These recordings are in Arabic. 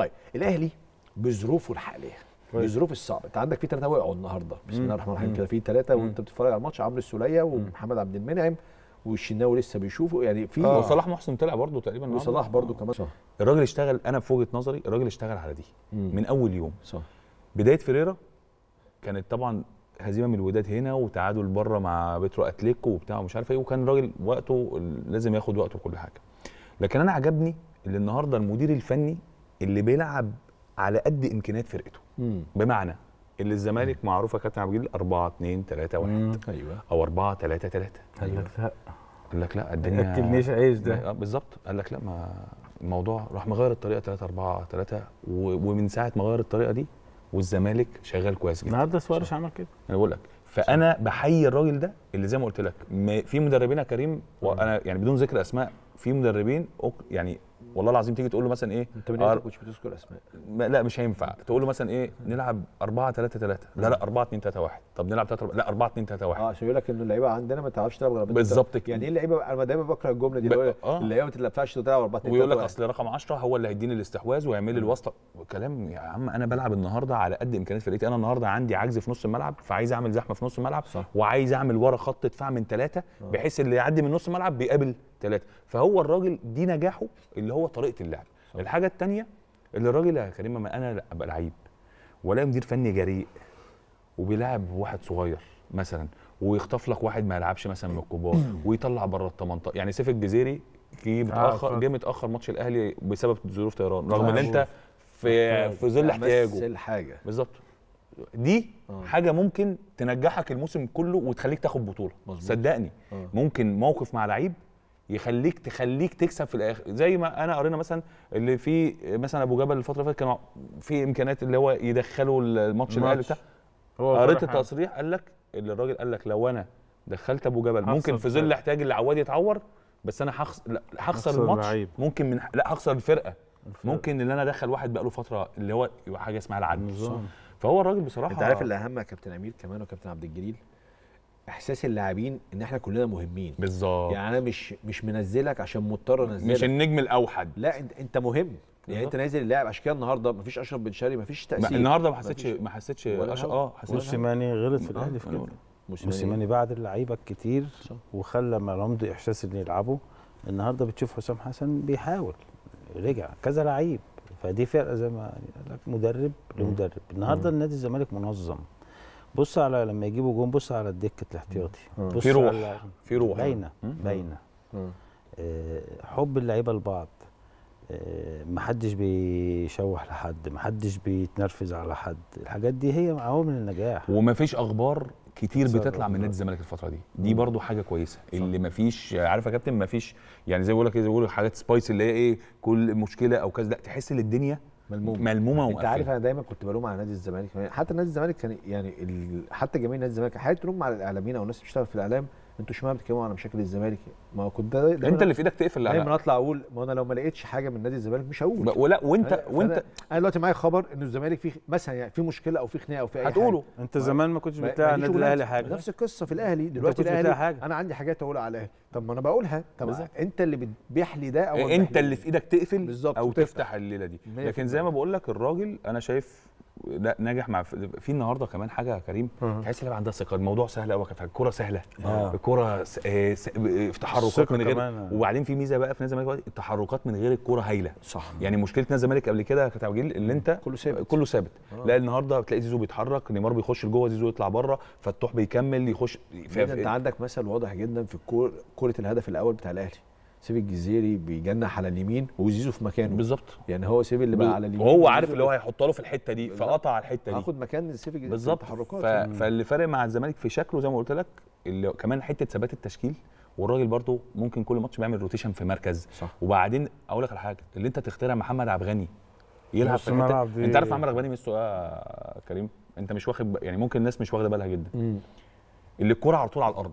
طيب الأهلي بظروفه الحالية بظروف الصعبة. أنت عندك في ثلاثة وقعوا النهارده. بسم الله الرحمن الرحيم. كده في ثلاثة وأنت بتتفرج على الماتش عمرو السولية ومحمد عبد المنعم والشناوي لسه بيشوفوا يعني في آه. وصلاح محسن طلع برضه تقريبا. وصلاح برضو كمان. صح. الراجل اشتغل أنا في وجهة نظري الراجل اشتغل على دي مم. من أول يوم. صح. بداية فيريرا كانت طبعا هزيمة من الوداد هنا وتعادل بره مع بيترو أتليكو وبتاع ومش عارف إيه وكان الراجل وقته لازم ياخد وقته وكل حاجة. لكن أنا عجبني اللي النهارده المدير الفني اللي بيلعب على قد إمكانيات فرقته. امم بمعنى اللي الزمالك معروفة كابتن عبد الجليل 4 2 3 1 أيوه. أو 4 3 3 قال لك لا. قال لك لا ما الدنيا ياكلنيش عيش ده. آه، بالظبط. قال لك لا ما الموضوع راح مغير الطريقة 3 4 3 ومن ساعة ما غير الطريقة دي والزمالك شغال كويس جدا. النهارده سوارش عمل كده. أنا بقول لك فأنا بحيي الراجل ده اللي زي ما قلت لك ما- في مدربين يا كريم وأنا يعني بدون ذكر أسماء في مدربين يعني والله العظيم تيجي تقول له مثلا إيه أنت من آه، ما كنتش بتذكر أسماء. ما- لا مش هينفع. تقول له مثلا إيه نلعب 4 3 3 لا لا 4 2 3 1 طب نلعب 3 لا 4 2 3 1 آه عشان يقول لك ان اللعيبة عندنا ما تعرفش تلعب غير بالظبط كده. يعني إيه اللعيبة؟ أنا دايما بكره الجملة دي اللي هو آه. اللعيبة ما تلعبش تلعب 4 2 ويقول لك أصل رقم 10 هو اللي هيديني الاستحواذ ويعمل لي الوسط كلام يا عم أنا بلعب النهارده على قد إمكانيات فرقتي. أنا النهارده عندي عجز في نص الملعب فعايز أعمل زحمة في نص الملعب صح. وعايز أعمل ورا خط دفاع من ثلاثة بحيث اللي يعدي من نص الملعب بيقابل ثلاثة فهو الراجل دي نجاحه اللي هو طريقة اللعب الحاجة الثانية اللي الراجل يا كريم لما أنا أبقى لعيب ولا مدير فني جريء وبيلعب واحد صغير مثلا ويخطف لك واحد ما يلعبش مثلا من الكبار ويطلع بره ال 18 يعني سيف الجزيري جه متأخر فاكر. جه متأخر ماتش الأهلي بسبب ظروف طيران رغم إن آه. أنت في في ظل احتياجه مثل حاجة بالظبط دي آه. حاجة ممكن تنجحك الموسم كله وتخليك تاخد بطولة مظبوط. صدقني آه. ممكن موقف مع لعيب يخليك تخليك تكسب في الآخر زي ما أنا قرينا مثلا اللي في مثلا أبو جبل الفترة اللي فاتت كانوا في إمكانيات اللي هو يدخلوا الماتش الأهلي. بتاع هو قريت. التصريح قال لك اللي الراجل قال لك لو أنا دخلت أبو جبل ممكن في ظل. احتياج اللي عواد يتعور بس أنا هخسر لا هخسر الماتش اللعيب. ممكن من لا هخسر الفرقة الفرقة. ممكن إن أنا أدخل واحد بقاله فترة اللي هو يبقى حاجة اسمها العدل. فهو الراجل بصراحة أنت عارف اللي اهم يا كابتن أمير كمان وكابتن عبد الجليل إحساس اللاعبين إن إحنا كلنا مهمين. بالظبط. يعني أنا مش مش منزلك عشان مضطر أنزلك. مش النجم الأوحد. لا أنت أنت مهم. يعني أنت. نازل اللاعب عشان كده النهارده مفيش أشرف بن شرقي مفيش ما تأثير. النهارده ما حسيتش. ما حسيتش. آه حسيت موسيماني غلط في آه، الاهلي في. موسيماني. بعد اللعيبة الكتير. وخلى عنده إحساس إن يلعبوا. النهارده بتشوف حسام حسن بيحاول. رجع. كذا لعيب. فدي فرقة زي ما قال لك مدرب لمدرب. النهارده النادي الزمالك منظم. بص على لما يجيبوا جون بص على الدكة الاحتياطي. بص في روح. على في روح باينة مم. باينة. مم. آه، حب اللعيبة لبعض. آه، محدش بيشوح لحد محدش بيتنرفز على حد. الحاجات دي هي عوامل النجاح ومفيش أخبار كتير بتطلع من. نادي الزمالك الفترة دي. دي برضو حاجة كويسة. اللي مفيش عارف يا كابتن؟ مفيش يعني زي ما بقول لك زي ما بيقولوا حاجات سبايس اللي هي إيه كل مشكلة أو كذا. لا تحس إن الدنيا ملموم ملمومة انت عارف أنا دايما كنت بلوم على نادي الزمالك. حتى نادي الزمالك كان يعني ال... حتى جماهير نادي الزمالك حاجة تلوم على الاعلاميين أو الناس اللي بتشتغل في الاعلام. أنتوا اشمعنى بتتكلموا على مشاكل الزمالك؟ ما هو كنت دا- دايما انت اللي في إيدك تقفل دايما العلاقة. اطلع أقول ما أنا لو ما لقيتش حاجة من نادي الزمالك مش هقول. ولا وانت وانت أنا دلوقتي معايا خبر ان الزمالك في مثلا يعني في مشكلة أو في خناقة أو في أي هتقوله. أنت زمان ما كنتش بتلاقي على النادي. الأهلي حاجة. نفس القصة في الأهلي. دلوقتي الاهلي حاجة. أنا عندي حاجات أقول عليها. طب ما أنا بقولها. طب. أنت اللي بتبيح لي ده أو أنت اللي لي في إيدك تقفل بالظبط، أو. تفتح الليلة دي. لكن زي ما بقول لك الراجل أنا شايف لا ناجح مع في النهارده كمان حاجة يا كريم. تحس اللعيبه عندها ثقة الموضوع سهل قوي كانت الكوره سهلة آه. الكوره س... آه، س... في تحركات من غير كمان، آه. وبعدين في ميزة بقى في نادي الزمالك التحركات من غير الكوره هايلة صح يعني مشكلة نادي الزمالك قبل كده كانت عبد اللي أنت كله ثابت. كله ثابت آه. لا النهارده بتلاقي زيزو بيتحرك نيمار بيخش لجوه زيزو يطلع بره فتوح بيكمل يخش. أنت عندك مثل واضح جدا في الكور كرة الهدف الأول بتاع الأهلي سيف الجزيري بيجنح على اليمين وزيزو في مكانه. بالظبط. يعني هو سيف اللي بقى على اليمين. وهو عارف اللي هو هيحط له في الحتة دي. فقطع على الحتة دي. هاخد مكان سيف الجزيري بالظبط. ف... فاللي فارق مع الزمالك في شكله زي ما قلت لك اللي كمان حتة ثبات التشكيل والراجل برضو ممكن كل ماتش بيعمل rotation في مركز. صح. وبعدين أقول لك على حاجة اللي أنت تخترع محمد عبد الغني يلعب في الحتة أنت عارف محمد عبد الغني ميزته إيه يا كريم؟ أنت مش واخد ب... يعني ممكن الناس مش واخدة بالها جدا. مم. اللي الكرة على طول على الأرض.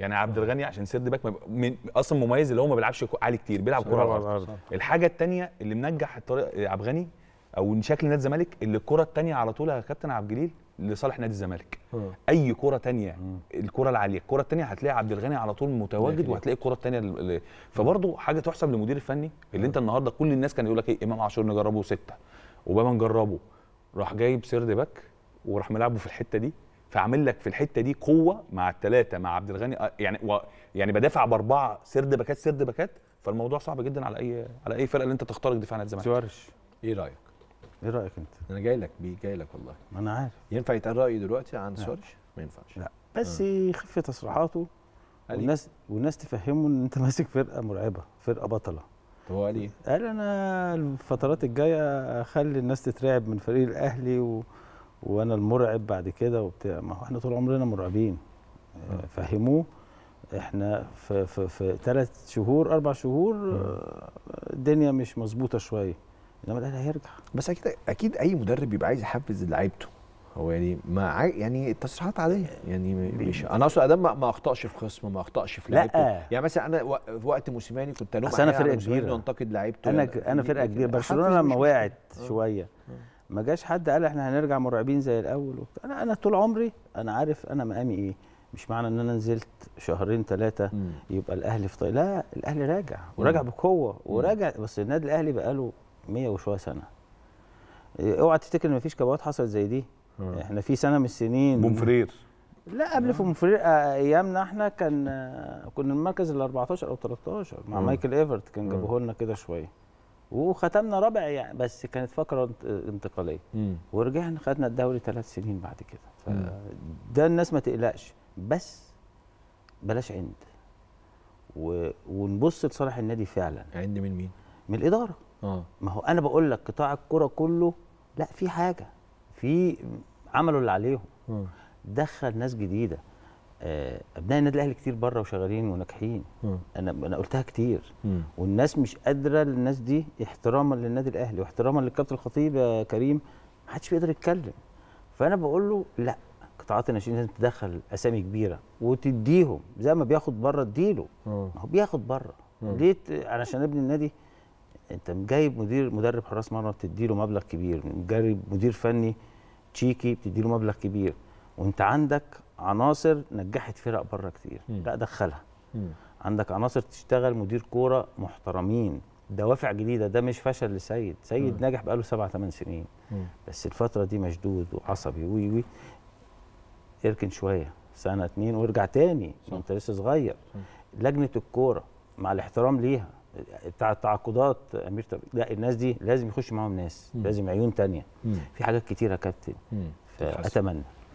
يعني عبد الغني عشان سيرد باك من أصلا مميز اللي هو ما بيلعبش عالي كتير بيلعب كرة على الأرض الحاجة الثانية اللي منجح الطريق عبد الغني أو شكل نادي الزمالك اللي الكرة الثانية على طول يا كابتن عبد الجليل لصالح نادي الزمالك. آه. أي كرة تانية الكرة العالية الكرة التانية هتلاقي عبد الغني على طول متواجد. وهتلاقي الكرة التانية ال- ال- فبرضه حاجة تحسب للمدير الفني اللي انت النهارده كل الناس كان يقول لك إيه إمام عاشور نجربه ستة وبابا نجربه راح جايب third back وراح ملعبه في الحتة دي. فعامل لك في الحتة دي قوة مع الثلاثه مع عبد الغني. آه، يعني و يعني بدافع بأربعة third backات third backات فالموضوع صعب جدا على اي على أي فرقة اللي أنت تخترق دفاع نادي الزمالك. سوارش إيه رأيك؟ إيه رأيك أنت؟ أنا جاي لك بيه جاي لك والله. ما أنا عارف. ينفع يتقال رأيي دلوقتي عن سوارش؟ ما ينفعش. لا. بس يخف تصريحاته؟ والناس والناس تفهمه إن أنت ماسك فرقة مرعبة فرقة بطلة. هو قال إيه؟ قال أنا الفترات الجاية أخلي الناس تترعب من فريق الأهلي و... وأنا المرعب بعد كده وبتاع. ما هو إحنا طول عمرنا مرعبين. آه، فهموه. إحنا في في في ثلاث شهور أربع شهور آه، الدنيا مش مظبوطة شوية. انما الاهلي هيرجع. بس أكيد أكيد أي مدرب بيبقى عايز يحفز لعيبته. هو يعني ما. يعني التصريحات عادية. يعني مش أنا أقصد أدام ما أخطأش في خصم ما أخطأش في. لعيبته. يعني مثلا أنا في وقت موسيماني كنت ألوم فرقة موسيماني كبيرة. وانتقد لعيبته. أنا أنا فرقة كبيرة. برشلونة لما. وقعت. شوية. ما جاش حد قال إحنا هنرجع مرعبين زي الأول وبتاع. أنا أنا طول عمري أنا عارف أنا مقامي إيه. مش معنى إن أنا نزلت شهرين ثلاثة مم. يبقى الأهلي في طريق لا الأهلي راجع وراجع بقوة وراجع بس النادي الأهلي بقاله 100 وشوية سنة. اوعى تفتكر إن مفيش كبوات حصلت زي دي. آه. إحنا في سنة من السنين. بومفرير. لا قبل فومفرير آه، أيامنا إحنا كان آه، كنا المركز ال 14 أو 13 مع مم. مايكل إيفرت كان مم. جابوه لنا كده شوية. وختمنا رابع يعني بس كانت انت- انتقالية. ورجعنا خدنا الدوري ثلاث سنين بعد كده. فده الناس ما تقلقش. بس بلاش عند. و... ونبص لصالح النادي فعلا. عند من مين؟ من الإدارة. آه. ما هو أنا بقول لك قطاع الكرة كله لا في حاجة. في عملوا اللي عليهم. آه. دخل ناس جديدة. ابناء النادي الأهلي كتير بره وشغالين وناجحين آه. أنا أنا قلتها كتير مم. والناس مش قادرة للناس دي احتراما للنادي الأهلي واحتراما للكابتن الخطيب يا كريم ما حدش بيقدر يتكلم فأنا بقول له لا قطاعات الناشئين لازم تدخل أسامي كبيرة وتديهم زي ما بياخد بره اديله آه. ما هو بياخد بره. ليه علشان ابن النادي أنت جايب مدير مدرب حراس مرمى بتديله مبلغ كبير جايب مدير فني تشيكي بتديله مبلغ كبير وأنت عندك عناصر نجحت فرق بره كتير مم. لا دخلها مم. عندك عناصر تشتغل مدير كورة محترمين دوافع جديدة ده مش فشل لسيد سيد مم. ناجح بقاله سبع ثمان سنين مم. بس الفترة دي مشدود وعصبي وي وي اركن شوية سنة اتنين وارجع تاني صح. انت لسه صغير صح. لجنة الكورة مع الاحترام ليها بتاع التعاقدات أمير تب... لا الناس دي لازم يخش معاهم ناس مم. لازم عيون تانية مم. في حاجات كتيرة يا كابتن. فاتمنى